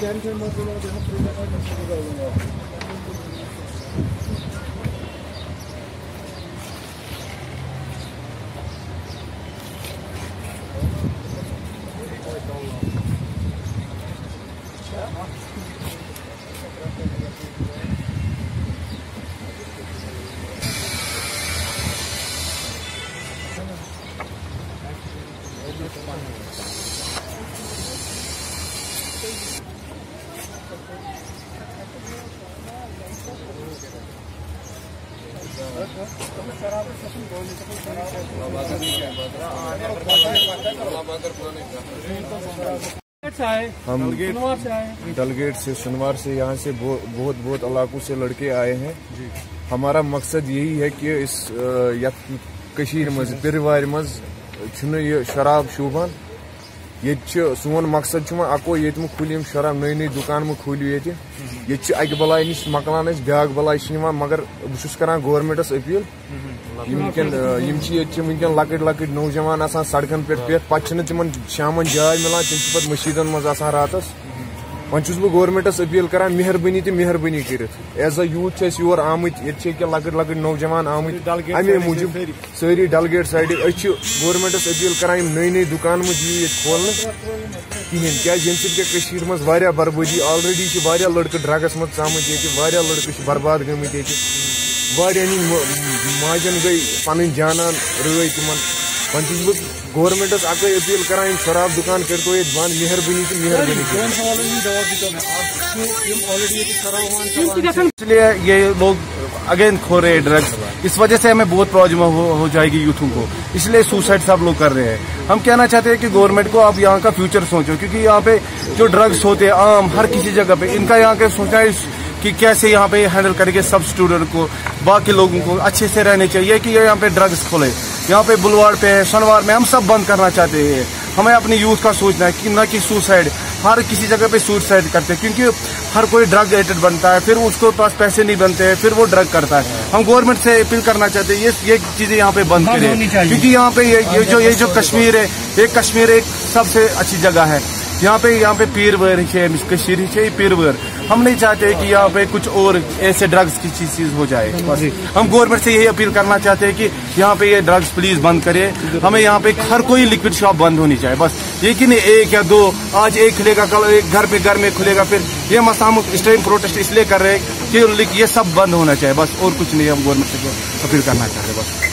kendi kendime böyle adamı probleme geçirdi de oğlum Yeah. हम डलगेट से सुनवार से यहाँ से बहुत बहुत इलाकों से लड़के आए हैं। हमारा मकसद यही है कि इस कशीर मज पिरवार मज शराब शोभान ये सोन मकसद अको ये खुल शराब नई नई दुकान मे खुल ये ये अक बलाय नश मकलान ब्या बलाय मगर बहुत कर गोरमेंटस अपील वन लकट लकट नौजवान सड़कन पे पे पे तिम शाम जाय मिलान तम पे मशीदन मज आसान रातस वन बह अपील करान मेहरबानी तो मेहरबानी कर एज अ यूथ योर आमत ये लकट लकट नौजवान आमत अमे मूजूब सारी डलगेट साइड गवर्नमेंटस अपील करान नई नई दुकान मज ये खोल कहें क्या ये मज बर्बादी ऑलरेडी लड़क ड्रगस मज आमत ये लड़क बर्बाद गमित ये माजन गई पन जानान रई तिमन वन बह गवर्नमेंटस अक अपील करान शराब दुकान कर तो ये बंद मेहरबानी तो मेहरबानी इसलिए ये लोग अगेन खो रहे हैं ड्रग्स इस वजह से हमें बहुत प्रॉब्लम हो, हो जाएगी यूथों को। इसलिए सुसाइड सब लोग कर रहे हैं। हम कहना चाहते हैं कि गवर्नमेंट को आप यहाँ का फ्यूचर सोचो क्योंकि यहाँ पे जो ड्रग्स होते हैं आम हर किसी जगह पे इनका यहाँ के सोचना है कि कैसे यहाँ पे हैंडल करेंगे सब स्टूडेंट को बाकी लोगों को अच्छे से रहने चाहिए कि ये यहाँ पे ड्रग्स खोले। यहाँ पे बुलवाड़ पे सनवार में हम सब बंद करना चाहते हैं। हमें अपनी यूथ का सोचना है कि न कि सुसाइड हर किसी जगह पे सुसाइड करते हैं क्योंकि हर कोई ड्रग एडिक्ट बनता है फिर उसके पास पैसे नहीं बनते हैं फिर वो ड्रग करता है। हम गवर्नमेंट से अपील करना चाहते हैं ये ये चीज़ें यहाँ पे बंद करें क्योंकि यहाँ पे ये, ये जो ये जो कश्मीर है ये कश्मीर एक सबसे अच्छी जगह है। यहाँ पे यहाँ पे पीर वर है कशीर है पीर वर हम नहीं चाहते कि यहाँ पे कुछ और ऐसे ड्रग्स की चीज़ हो जाए। हम गवर्नमेंट से यही अपील करना चाहते हैं कि यहाँ पे ये ड्रग्स प्लीज़ बंद करे हमें यहाँ पे हर कोई लिक्विड शॉप बंद होनी चाहिए बस। ये कि नहीं एक या दो आज एक खुलेगा कल एक घर पे घर में खुलेगा फिर ये मसा हम इस टाइम प्रोटेस्ट इसलिए कर रहे हैं कि ये सब बंद होना चाहिए बस। और कुछ नहीं हम गवर्नमेंट से अपील करना चाहते बस।